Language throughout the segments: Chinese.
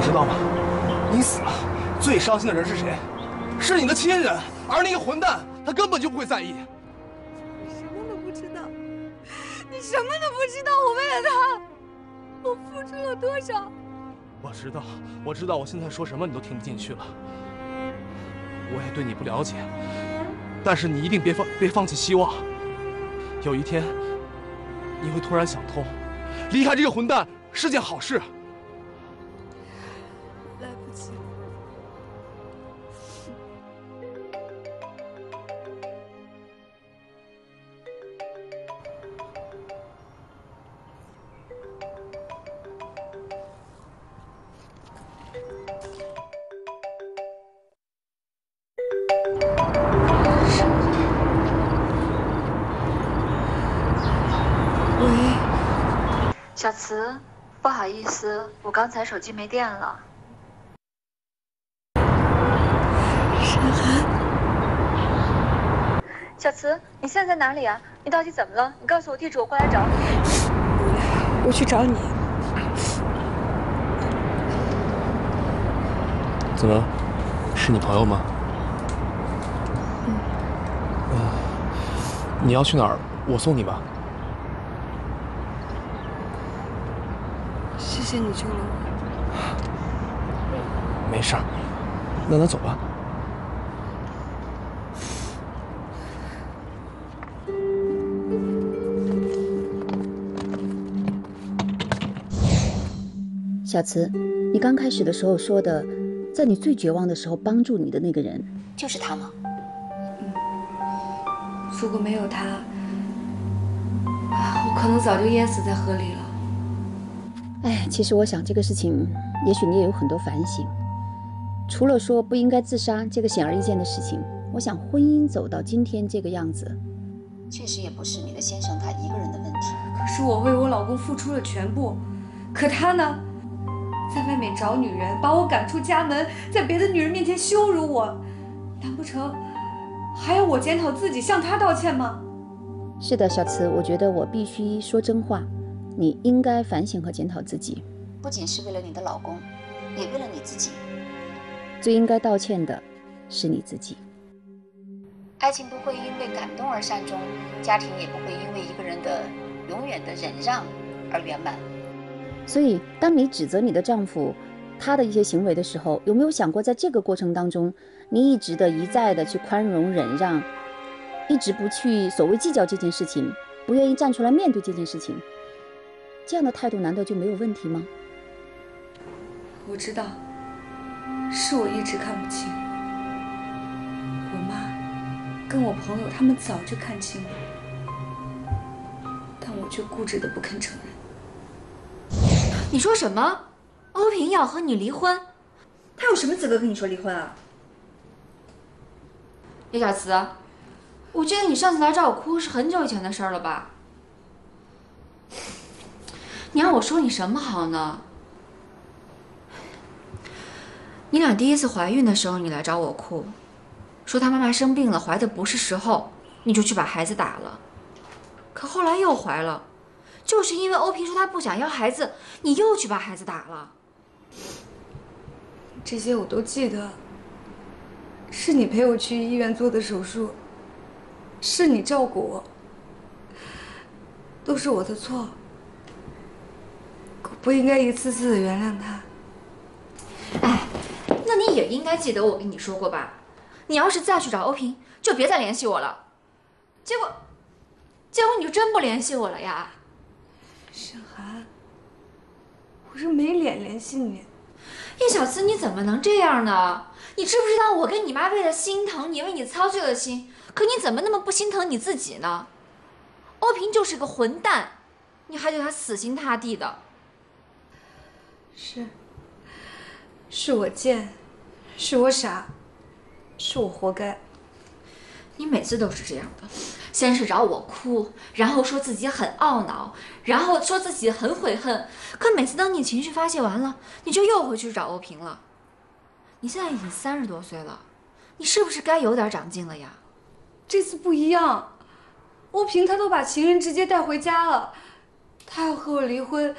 你知道吗？你死了，最伤心的人是谁？是你的亲人，而那个混蛋，他根本就不会在意。你什么都不知道，你什么都不知道。我为了他，我付出了多少？我知道，我知道，我现在说什么你都听不进去了。我也对你不了解，但是你一定别放别放弃希望。有一天，你会突然想通，离开这个混蛋是件好事。小慈，不好意思，我刚才手机没电了。小慈，你现在在哪里啊？你到底怎么了？你告诉我地址，我过来找你。我去找你。怎么？是你朋友吗？嗯。你要去哪儿？我送你吧。谢谢你救了我。没事儿，那咱走吧。小慈，你刚开始的时候说的，在你最绝望的时候帮助你的那个人，就是他吗？如果没有他，我可能早就淹死在河里了。哎，其实我想这个事情，也许你也有很多反省。除了说不应该自杀这个显而易见的事情，我想婚姻走到今天这个样子，确实也不是你的先生他一个人的问题。可是我为我老公付出了全部，可他呢，在外面找女人，把我赶出家门，在别的女人面前羞辱我，难不成还要我检讨自己，向他道歉吗？是的，小慈，我觉得我必须说真话，你应该反省和检讨自己，不仅是为了你的老公，也为了你自己。最应该道歉的是你自己。爱情不会因为感动而善终，家庭也不会因为一个人的永远的忍让而圆满。所以，当你指责你的丈夫他的一些行为的时候，有没有想过，在这个过程当中，你一直的一再的去宽容忍让，一直不去所谓计较这件事情，不愿意站出来面对这件事情，这样的态度难道就没有问题吗？我知道，是我一直看不清。我妈跟我朋友他们早就看清了，但我却固执的不肯承认。你说什么？欧平要和你离婚？他有什么资格跟你说离婚啊？叶小慈，我记得你上次来找我哭是很久以前的事儿了吧？你让我说你什么好呢？你俩第一次怀孕的时候，你来找我哭，说她妈妈生病了，怀的不是时候，你就去把孩子打了。可后来又怀了，就是因为欧平说他不想要孩子，你又去把孩子打了。这些我都记得。是你陪我去医院做的手术，是你照顾我，都是我的错。我不应该一次次的原谅他。哎，那你也应该记得我跟你说过吧？你要是再去找欧平，就别再联系我了。结果，结果你就真不联系我了呀？沈寒，我是没脸联系你。叶小慈，你怎么能这样呢？你知不知道我跟你妈为了心疼你，为你操碎了心，可你怎么那么不心疼你自己呢？欧平就是个混蛋，你还对他死心塌地的。是，是我贱，是我傻，是我活该。你每次都是这样的，先是找我哭，然后说自己很懊恼，然后说自己很悔恨，可每次当你情绪发泄完了，你就又回去找欧平了。你现在已经三十多岁了，你是不是该有点长进了呀？这次不一样，欧平他都把情人直接带回家了，他要和我离婚，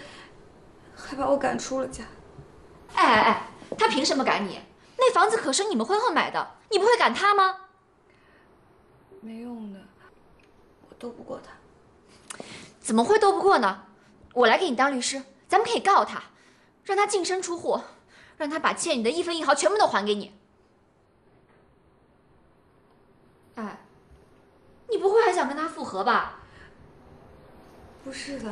还把我赶出了家。哎哎哎，他凭什么赶你？那房子可是你们婚后买的，你不会赶他吗？没用的，我斗不过他。怎么会斗不过呢？我来给你当律师，咱们可以告他，让他净身出户，让他把欠你的一分一毫全部都还给你。哎，你不会还想跟他复合吧？不是的，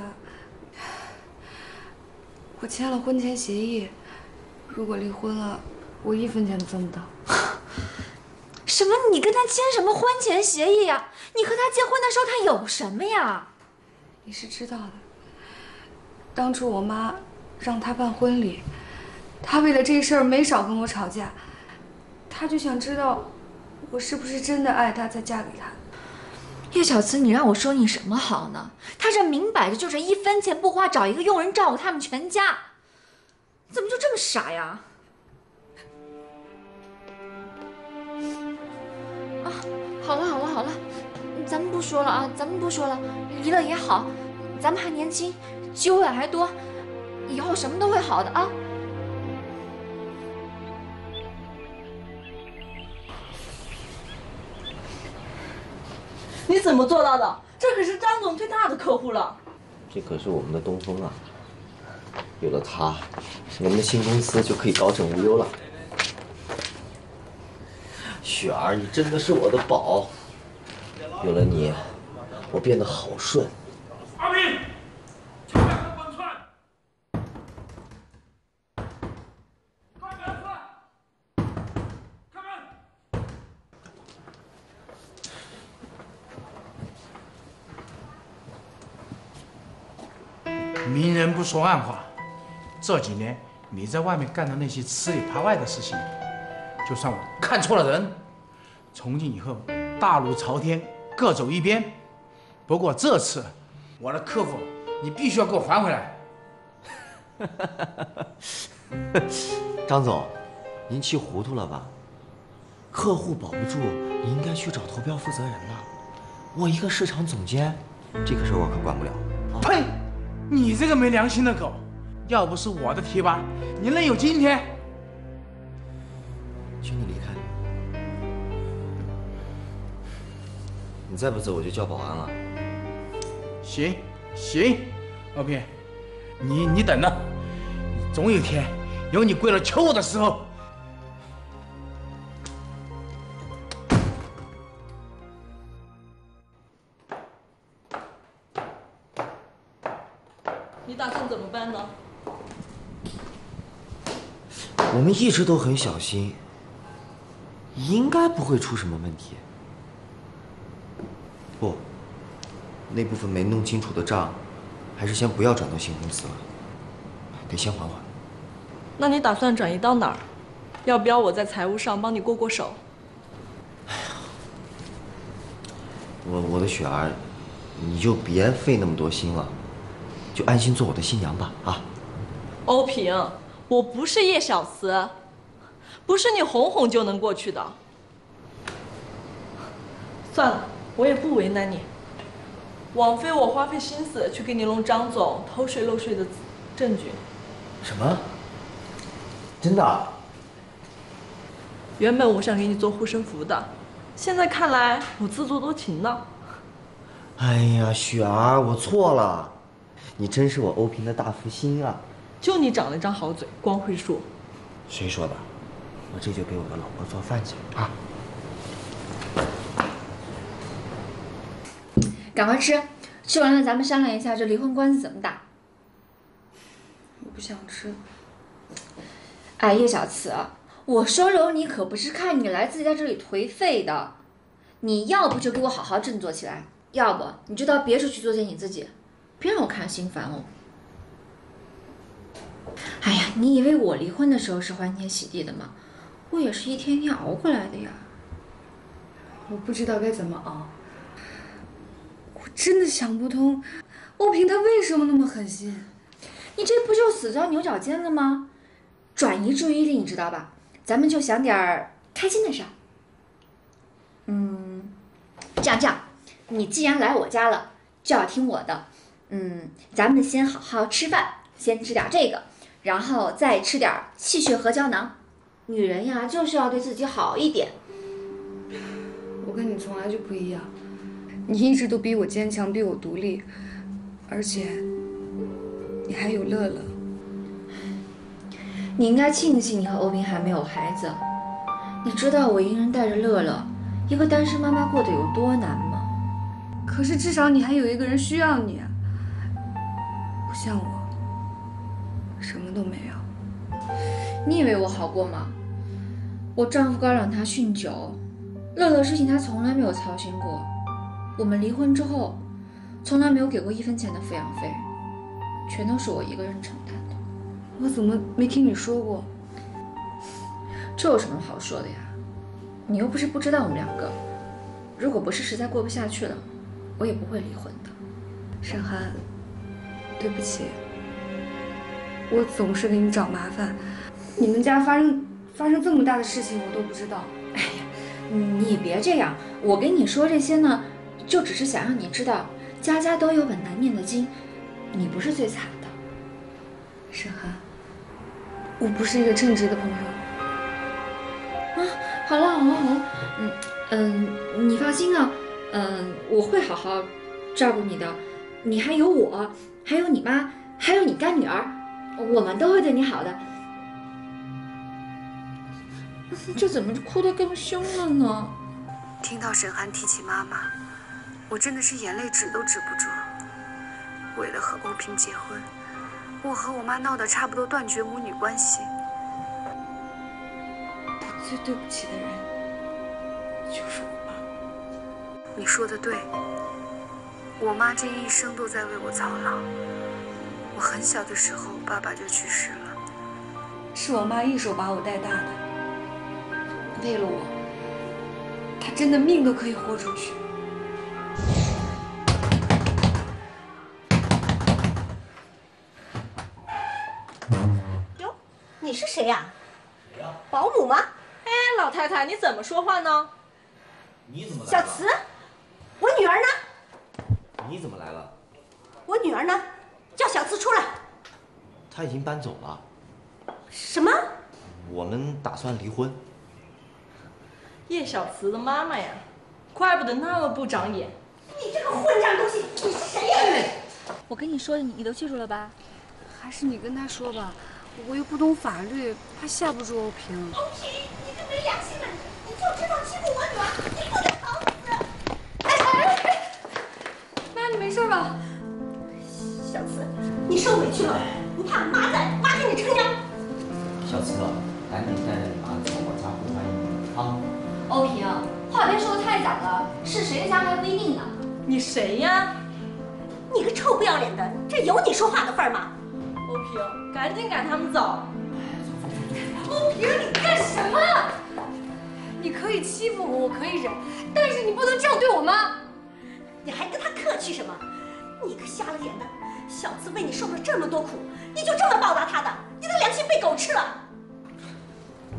我签了婚前协议，如果离婚了，我一分钱都挣不到。什么？你跟他签什么婚前协议呀？你和他结婚的时候他有什么呀？你是知道的，当初我妈让他办婚礼，他为了这事儿没少跟我吵架，他就想知道我是不是真的爱他才嫁给他。叶小慈，你让我说你什么好呢？他这明摆着就是一分钱不花，找一个佣人照顾他们全家，怎么就这么傻呀？啊，好了好了好了，咱们不说了啊，咱们不说了，离了也好，咱们还年轻，机会还多，以后什么都会好的啊。么做到的？这可是张总最大的客户了。这可是我们的东风啊！有了它，我们的新公司就可以高枕无忧了。雪儿，你真的是我的宝。有了你，我变得好顺。阿明，前两个滚串！开门！开门！明人不说暗话，这几年你在外面干的那些吃里扒外的事情，就算我看错了人，从今以后大路朝天，各走一边。不过这次我的客户，你必须要给我还回来。张总，您气糊涂了吧？客户保不住，你应该去找投标负责人了。我一个市场总监，这个事我可管不了。呸！你这个没良心的狗！要不是我的提拔，你能有今天？请你离开。你再不走，我就叫保安了。行行，OK，你你等着，总有一天有你跪了求我的时候。我们一直都很小心，应该不会出什么问题。不，那部分没弄清楚的账，还是先不要转到新公司了，得先缓缓。那你打算转移到哪儿？要不要我在财务上帮你过过手？哎呀我我的雪儿，你就别费那么多心了，就安心做我的新娘吧啊！欧平，我不是叶小慈，不是你哄哄就能过去的。算了，我也不为难你。枉费我花费心思去给你弄张总偷税漏税的证据。什么？真的？原本我想给你做护身符的，现在看来我自作多情呢。哎呀，雪儿，我错了，你真是我欧平的大福星啊！就你长了一张好嘴，光会说。谁说的？我这就给我的老婆做饭去啊！赶快吃，吃完了咱们商量一下这离婚官司怎么打。我不想吃。哎，叶小慈，我收留你可不是看你来自己在这里颓废的，你要不就给我好好振作起来，要不你就到别处去作践你自己，别让我看着心烦哦。哎呀，你以为我离婚的时候是欢天喜地的吗？我也是一天天熬过来的呀。我不知道该怎么熬。我真的想不通，欧平他为什么那么狠心？你这不就死钻牛角尖了吗？转移注意力，你知道吧？咱们就想点儿开心的事儿。嗯，这样这样，你既然来我家了，就要听我的。嗯，咱们先好好吃饭，先吃点这个，然后再吃点气血和胶囊。女人呀，就是要对自己好一点。我跟你从来就不一样，你一直都比我坚强，比我独立，而且你还有乐乐。你应该庆幸你和欧斌还没有孩子。你知道我一个人带着乐乐，一个单身妈妈过得有多难吗？可是至少你还有一个人需要你，不像我，什么都没有。你以为我好过吗？我丈夫高让他酗酒，乐乐事情他从来没有操心过。我们离婚之后，从来没有给过一分钱的抚养费，全都是我一个人承担的。我怎么没听你说过？这有什么好说的呀？你又不是不知道我们两个。如果不是实在过不下去了，我也不会离婚的。沈寒，对不起，我总是给你找麻烦。你们家发生发生这么大的事情，我都不知道。哎呀，你别这样。我跟你说这些呢，就只是想让你知道，家家都有本难念的经，你不是最惨的。沈寒，我不是一个称职的朋友。啊，好了好了好了，嗯嗯，你放心啊，嗯，我会好好照顾你的。你还有我，还有你妈，还有你干女儿，我们都会对你好的。这怎么哭得更凶了呢？听到沈寒提起妈妈，我真的是眼泪止都止不住。为了和欧平结婚，我和我妈闹得差不多断绝母女关系。我最对不起的人就是我妈。你说的对，我妈这一生都在为我操劳。我很小的时候，爸爸就去世了，是我妈一手把我带大的。为了我，她真的命都可以豁出去。哟，你是谁呀？保姆吗？哎，老太太，你怎么说话呢？你怎么来小慈，我女儿呢？你怎么来了？我女儿呢？叫小慈出来。他已经搬走了。什么？我们打算离婚。叶小慈的妈妈呀，怪不得那么不长眼。你这个混账东西，你是谁呀？我跟你说的，你你都记住了吧？还是你跟他说吧，我又不懂法律，怕吓不住欧平。欧平，你个没良心的，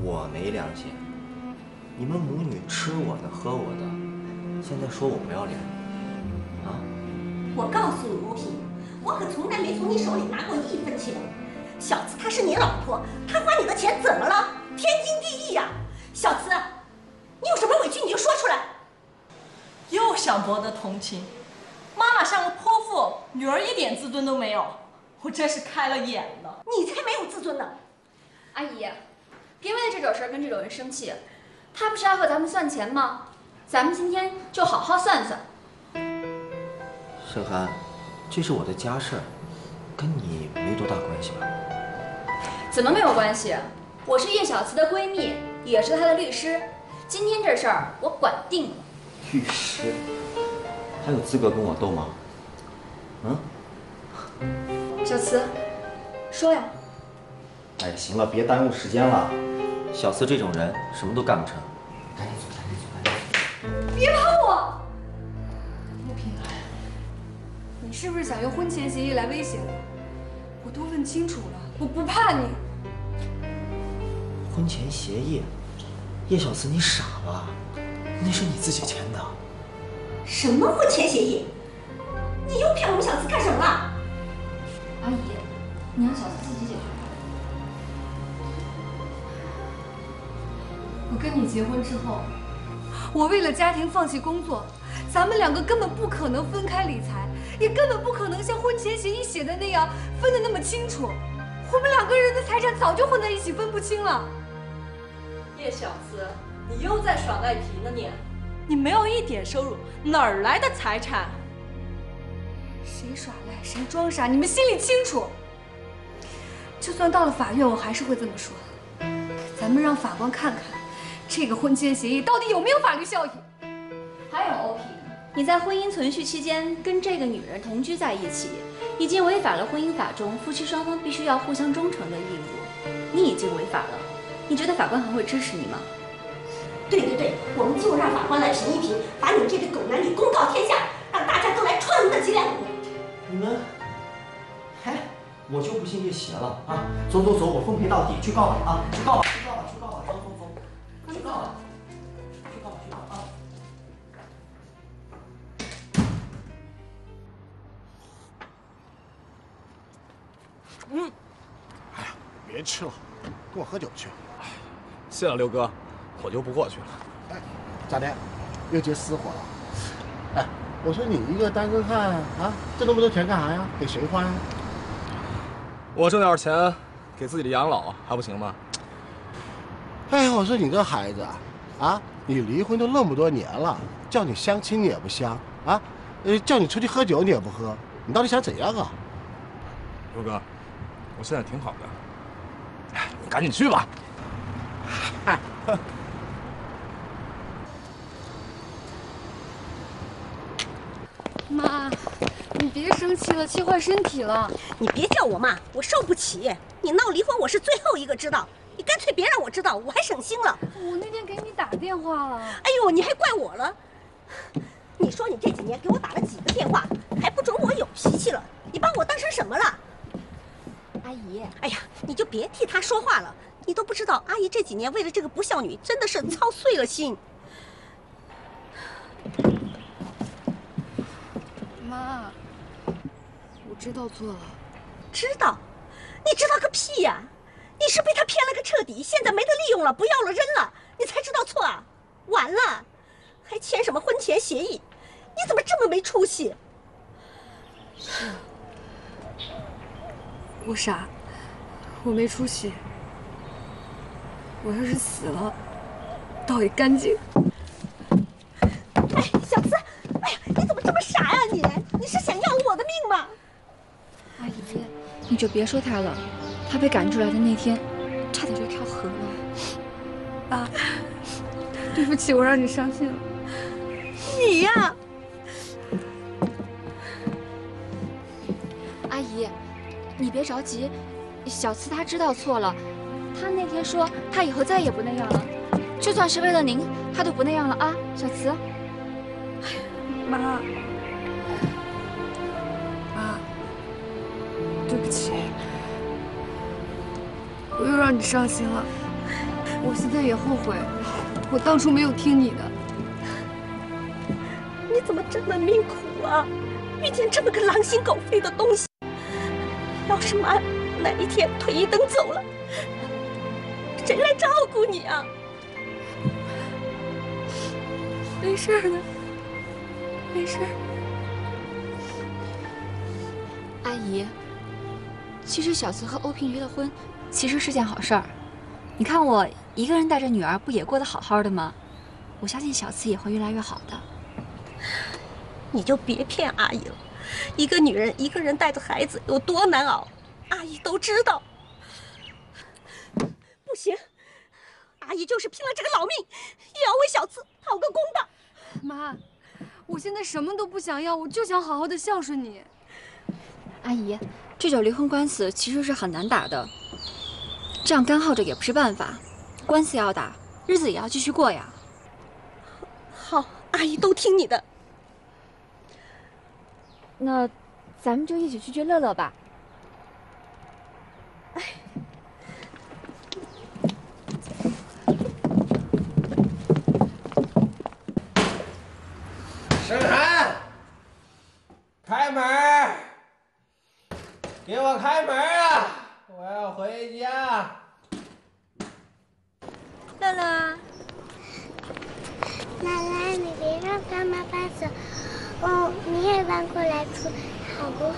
我没良心，你们母女吃我的喝我的，现在说我不要脸啊？我告诉你，吴平，我可从来没从你手里拿过一分钱。小慈她是你老婆，她花你的钱怎么了？天经地义呀！小慈，你有什么委屈你就说出来。又想博得同情，妈妈像个泼妇，女儿一点自尊都没有，我真是开了眼了。你才没有自尊呢！阿姨，别为了这种事儿跟这种人生气，他不是要和咱们算钱吗？咱们今天就好好算算。沈寒，这是我的家事儿，跟你没多大关系吧？怎么没有关系？我是叶小慈的闺蜜，也是她的律师。今天这事儿我管定了。律师，他有资格跟我斗吗？嗯？小慈，说呀。哎，行了，别耽误时间了。小四这种人，什么都干不成。赶紧走，赶紧走，赶紧走。别碰我！陆平安，你是不是想用婚前协议来威胁我？我都问清楚了，我不怕你。婚前协议？叶小慈，你傻吧？那是你自己签的。什么婚前协议？你又骗我们小四干什么了？阿姨，你让小四自己解决。我跟你结婚之后，我为了家庭放弃工作，咱们两个根本不可能分开理财，也根本不可能像婚前协议写的那样分得那么清楚。我们两个人的财产早就混在一起，分不清了。叶小慈，你又在耍赖皮呢你？你没有一点收入，哪儿来的财产？谁耍赖，谁装傻，你们心里清楚。就算到了法院，我还是会这么说。咱们让法官看看，这个婚前协议到底有没有法律效益。还有欧平，你在婚姻存续期间跟这个女人同居在一起，已经违反了婚姻法中夫妻双方必须要互相忠诚的义务。你已经违法了，你觉得法官还会支持你吗？对对对，我们就让法官来评一评，把你们这对狗男女公告天下，让大家都来串门的脊梁骨。你们，哎，我就不信这邪了啊！走走走，我奉陪到底，去告吧啊！去告吧，别吃了，跟我喝酒去。谢了，刘哥，我就不过去了。哎，咋的？又接私活了？哎，我说你一个单身汉啊，挣那么多钱干啥呀？给谁花呀？我挣点钱，给自己的养老还不行吗？哎呀，我说你这孩子，啊，你离婚都那么多年了，叫你相亲你也不相啊，呃，叫你出去喝酒你也不喝，你到底想怎样啊？刘哥，我现在挺好的。赶紧去吧。妈，你别生气了，气坏身体了。你别叫我妈，我受不起。你闹离婚，我是最后一个知道。你干脆别让我知道，我还省心了。我那天给你打电话了。哎呦，你还怪我了？你说你这几年给我打了几个电话，还不准我有脾气了？你把我当成什么了？阿姨，哎呀，你就别替她说话了。你都不知道，阿姨这几年为了这个不孝女，真的是操碎了心。妈，我知道错了。知道？你知道个屁呀！你是被他骗了个彻底，现在没得利用了，不要了，扔了，你才知道错啊！完了，还签什么婚前协议？你怎么这么没出息？是，我傻，我没出息。我要是死了，倒也干净。哎，小慈，哎呀，你怎么这么傻呀你？你是想要我的命吗？阿姨，你就别说他了，他被赶出来的那天，差点就跳河了。爸，对不起，我让你伤心了。你呀，阿你别着急，小慈他知道错了。他那天说，他以后再也不那样了，就算是为了您，他都不那样了啊，小慈。妈，妈，对不起，我又让你伤心了。我现在也后悔，我当初没有听你的。你怎么这么命苦啊？遇见这么个狼心狗肺的东西。要是妈哪一天腿一蹬走了，谁来照顾你啊？没事的，没事。阿姨，其实小慈和欧平离了婚，其实是件好事儿。你看我一个人带着女儿，不也过得好好的吗？我相信小慈也会越来越好的。你就别骗阿姨了，一个女人一个人带着孩子有多难熬，阿姨都知道。不行，阿姨就是拼了这个老命，也要为小慈讨个公道。妈，我现在什么都不想要，我就想好好的孝顺你。阿姨，这种离婚官司其实是很难打的，这样干耗着也不是办法。官司要打，日子也要继续过呀。好，阿姨都听你的。那，咱们就一起去接乐乐吧。哎。盛涵，开门！给我开门啊！我要回家。乐乐，子，哦，你也搬过来住，好不好？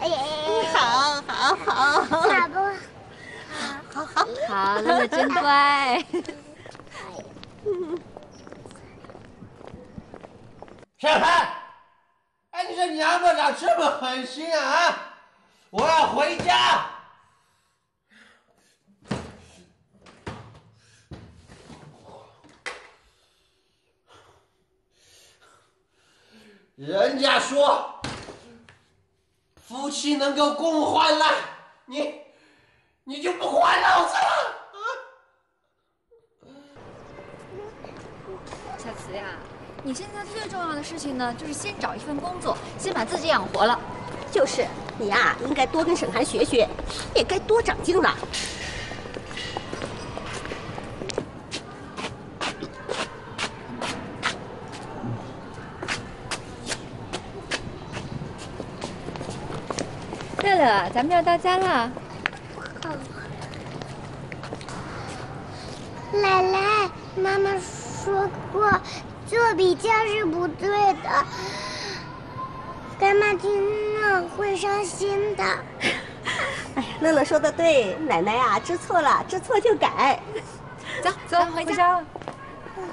哎呀，好，好，好，好不好？好好好，乐乐真小潘，哎，你这娘们咋这么狠心啊？啊！我要回家。人家说，夫妻能够共患难，你，你就不管老子了？你现在最重要的事情呢，就是先找一份工作，先把自己养活了。就是你呀，应该多跟沈寒学学，也该多长进了。乐乐，咱们要到家了。奶奶，妈妈说过，做比较是不对的，干妈听了会伤心的。哎呀，乐乐说的对，奶奶呀，知错了，知错就改。走走，回家了。嗯